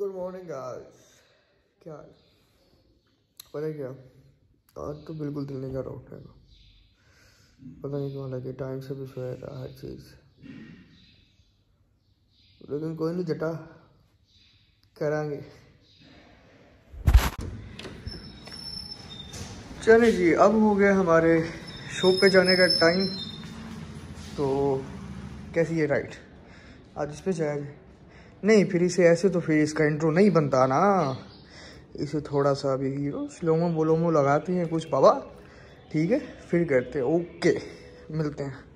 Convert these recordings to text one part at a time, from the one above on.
Good morning guys क्या हाल पता है क्या? आज तो बिल्कुल दिल नहीं कर रहा उठने का। पता नहीं क्यों लगे टाइम से भी सोया था हर चीज़। लेकिन कोई नहीं, जटा करांगे। चले जी, अब हो गया हमारे शॉप पे जाने का टाइम तो कैसी है राइट आज इस पर जाएँगे नहीं, फिर इसे ऐसे तो फिर इसका इंट्रो नहीं बनता ना। इसे थोड़ा सा अभी हीरो स्लोमो बोलोमो लगाते हैं कुछ बाबा। ठीक है, फिर करते हैं। ओके, मिलते हैं।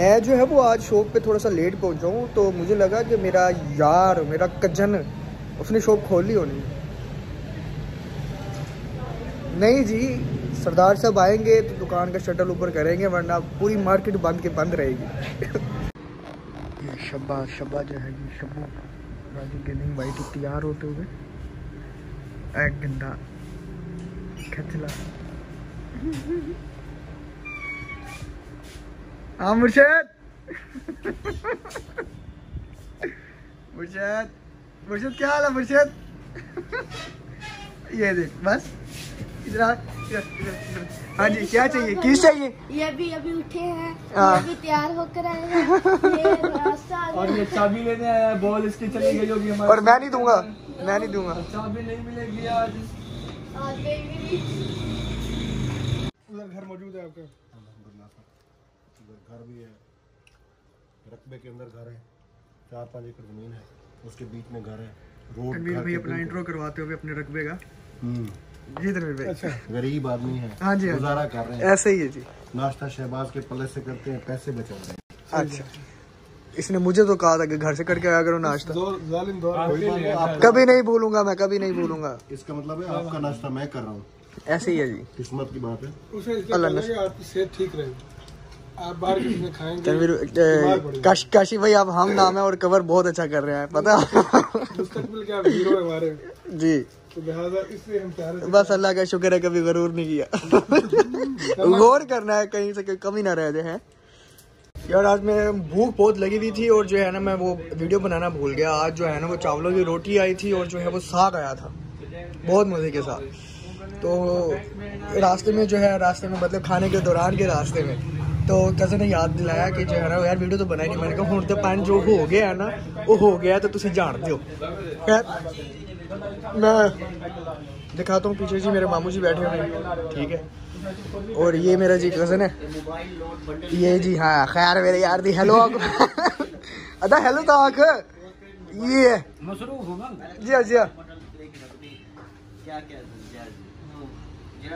मैं जो है वो आज शॉप पे थोड़ा सा लेट पहुँचा हूँ तो मुझे लगा कि मेरा यार, मेरा कज़न उसने शॉप खोल ली होनी। नहीं जी, सरदार साहब आएँगे तो दुकान का शटल ऊपर करेंगे, वरना पूरी मार्केट बंद के बंद रहेगी। शब्बा शब्बा जो है ये शब्बू, राजू गेमिंग भाई की तैयार होते हुए, एक गंदा खचला। हाँ मुर्शद। मुर्शद मुर्शद क्या हाल है मुर्शद? ये देख बस। इधर हाँ जी क्या चाहिए? किस चाहिए? ये भी अभी उठे हैं हाँ। ये भी तैयार होकर आए हैं। ये रास्ता आ और ये चाबी लेने आया है बॉल इसकी चली गई होगी हमारी और मैं नहीं दूँगा मैं नहीं दूँगा। चाबी नहीं मिलेगी आज। गई भी। उधर घर मौजूद है आपका। घर भी है। रकबे के अंदर घर है। चार पाँच एकड़ ज़मीन है। उसके बीच में घर है। रोड घर भाई अपना इंट्रो करवाते हुए अपने रकबे का? हम्म, जी भाई। गरीब आदमी है। हाँ जी, हाँ गुजारा कर रहे हैं। ऐसे ही है जी। नाश्ता शहबाज के पल्ले से करते हैं पैसे बचा रहे हैं। अच्छा। इसने मुझे तो कहा था कि घर से करके आया करो नाश्ता। कभी नहीं भूलूँगा मैं कभी नहीं भूलूँगा। इसका मतलब है आपका नाश्ता मैं कर रहा हूँ। ऐसे ही है जी। किस्मत की बात है। उसे अल्लाह आपकी सेहत ठीक रहेगी आप बाहर किसी में खाएँगे काशी काशी भाई आप हम नाम है और कवर बहुत अच्छा कर रहे हैं पता मुस्तकबिल के आप हीरो है हमारे। जी। तो लिहाजा हम बस अल्लाह का शुक्र है कभी गरूर नहीं किया। गौर करना है कहीं से कमी ना रह जाए हैं? यार आज मैं भूख बहुत लगी हुई थी और जो है ना मैं वो वीडियो बनाना भूल गया। आज जो है ना वो चावलों की रोटी आई थी और जो है वो साग आया था बहुत मज़े के साथ। तो रास्ते में जो है रास्ते में मतलब खाने के दौरान के रास्ते में तो कज़न ने याद दिलाया कि जो है ना यार वीडियो तो बनाई नहीं मैंने कहा हूँ तो पैन जो हो गया है ना वो हो गया तो तुम जानते हो खैर मैं दिखाता हूँ पीछे जी मेरे मामू जी बैठे हुए हैं ठीक है? और ये मेरा जी कज़न है। ये जी हाँ खैर मेरे यार दी हेलो अदा हेलो तो आख। ये है। जी हाँ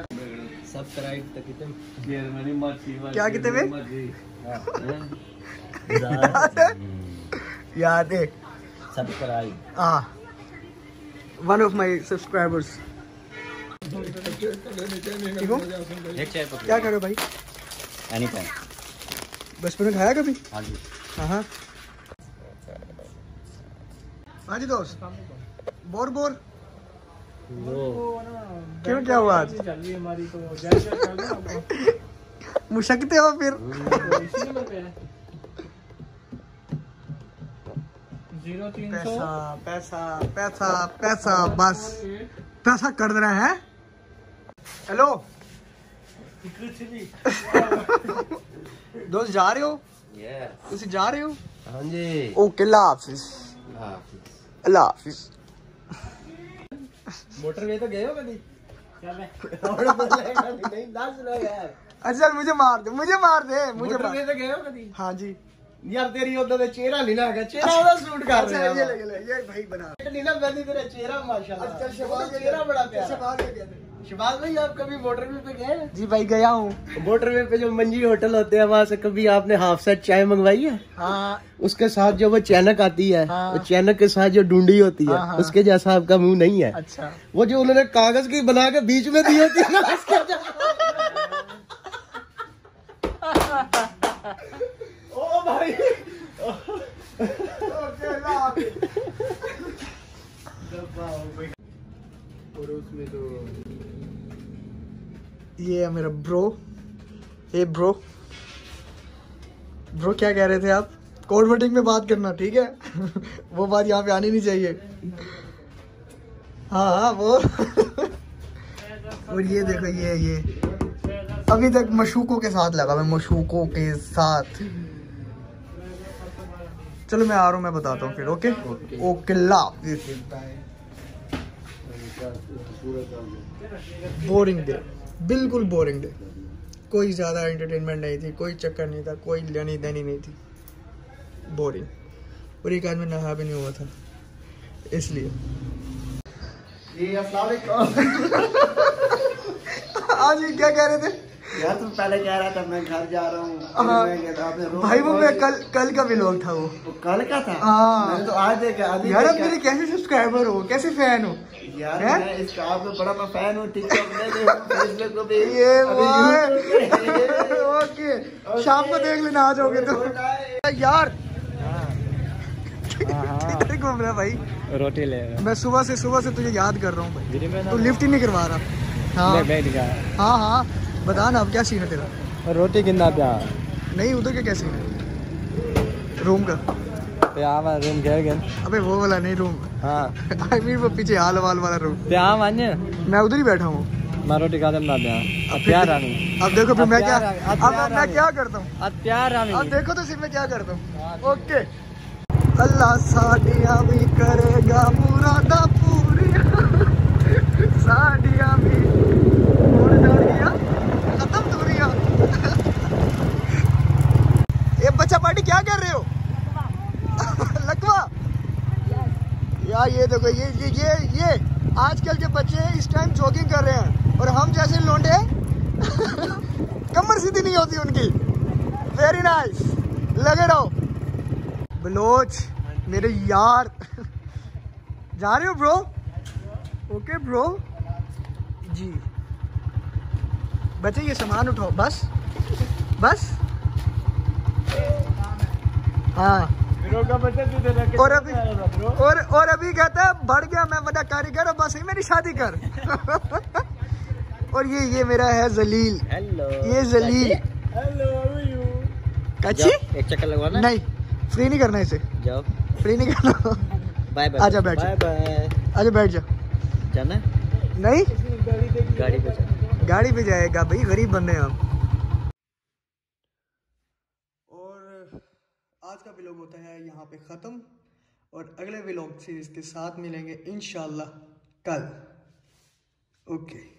जी हाँ क्या कितने में? याद है? सब्सक्राइब हाँ। वन ऑफ़ माय सब्सक्राइबर्स ठीक हो? एक चाय पकड़। क्या करो भाई? एनी टाइम बचपन में खाया कभी? हाँ जी। हाँ हाँ। हाँ जी दोस्त। Bore bore. क्यों क्या हुआ आज? मुशकते हो फिर। ज़ीरो पैसा पैसा पैसा पैसा बस। पैसा कर देना है। हेलो। दोस्त जा रहे हो? तुम जा रहे हो? हाँ जी। ओके अल्लाह हाफिज। अल्लाह हाफिज। मोटरवे तो गए हो कभी? अच्छा मुझे मार दे मुझे मार दे मुझे मार तो दे गए हाँ जी। यार तेरी उधर तो चेहरा लीला है चेहरा उधर सूट अच्छा, रहा ये ले ले ये भाई बना तेरा चेहरा माशाल्लाह। अच्छा बड़ा प्यारा। शिवाज भाई आप कभी मोटरवे पे गए? जी भाई गया हूँ। मोटरवे पे जो मंजी होटल होते हैं वहाँ से कभी आपने हाफ़ सेट चाय मंगवाई है? हाँ। उसके साथ जो वो चैनक आती है हाँ। वो चैनक के साथ जो डूडी होती है हाँ, हाँ। उसके जैसा आपका मुँह नहीं है। अच्छा। वो जो उन्होंने कागज़ की बना के बीच में दी होती है ना उसके ओ भाई और उसमें तो ये है मेरा ब्रो। हे ब्रो। ब्रो क्या कह रहे थे आप? कोड वर्डिंग में बात करना ठीक है? वो बात यहाँ पे आनी नहीं चाहिए। हाँ हाँ वो। और ये देखो ये ये। अभी तक मशूकों के साथ लगा मैं मशूकों के साथ। चलो मैं आ रहा हूँ मैं बताता हूँ फिर ओके ओके ला बोरिंग डे बिल्कुल बोरिंग डे। कोई ज़्यादा एंटरटेनमेंट नहीं थी कोई चक्कर नहीं था कोई लेनी देनी नहीं थी। बोरिंग। और एक आदमी नहा भी नहीं हुआ था इसलिए। ये आज ये क्या कह रहे थे? यार तुम पहले कह रहा था मैं घर जा रहा हूँ हाँ। भाई वो मैं कल कल का व्लॉग था वो। वो कल का था? हाँ। मैंने तो आज देखा अभी यार अब मेरे कैसे सब्सक्राइबर हो? कैसे फ़ैन हो? यार मैं इसका आपका बड़ा मैं फ़ैन हूँ टिकटॉक में फेसबुक पे भी। ये। ओके शाम को देख लेना आ जाओगे तो। यार। किधर घूम रहा भाई? रोटी ले रहा मैं सुबह से सुबह से तुझे याद कर रहा हूँ तू लिफ्ट ही नहीं करवा रहा। हाँ। हाँ हाँ। बता ना अब क्या सीन है तेरा? रोटी कितना प्या नहीं उधर क्या क्या सीन है? रूम का। रूम घेर गया अबे वो वाला नहीं रूम हाँ। आई मीन वो पीछे हाल वाल वाला रूम प्या मान्य मैं उधर ही बैठा हूँ। मैं रोटी खा देना प्या अब प्यार रानी। अब देखो फिर मैं क्या अब प्यार प्यार मैं क्या करता हूँ? प्यार रानी। अब देखो तो सिर्फ़ मैं क्या करता हूँ। ओके। अल्लाह साडिया भी करेगा मुरादा पूरी साडिया भी उड़ जाड़ गया खत्म दुनिया ये बच्चा पार्टी क्या कर रहे हो लकवा यार ये ये ये ये, आजकल के बच्चे इस टाइम जॉगिंग कर रहे हैं और हम जैसे लोंडे कमर सीधी नहीं होती उनकी। वेरी नाइस लगे रहो। बलोच, मेरे यार। जा रहे हो ब्रो ओके ब्रो जी। बच्चे, ये सामान उठाओ। बस। बस। हाँ। और अभी और और अभी कहता है बढ़ गया मैं बड़ा कारीगर अब बस ही मेरी शादी कर। और ये ये मेरा है जलील। हेलो ये जलील। कच्ची? एक चक्कर लगवाना? नहीं फ्री नहीं करना इसे। जाओ फ्री नहीं करना। बाय बाय आजा, बैठ जा। बाय बाय आजा बैठ जा। जाना? नहीं? गाड़ी पे गाड़ी पे जाएगा भाई गरीब बंदे हैं हम और आज का ब्लॉग होता है यहाँ पे ख़त्म और अगले ब्लॉग सीरीज़ के साथ मिलेंगे इन कल। ओके।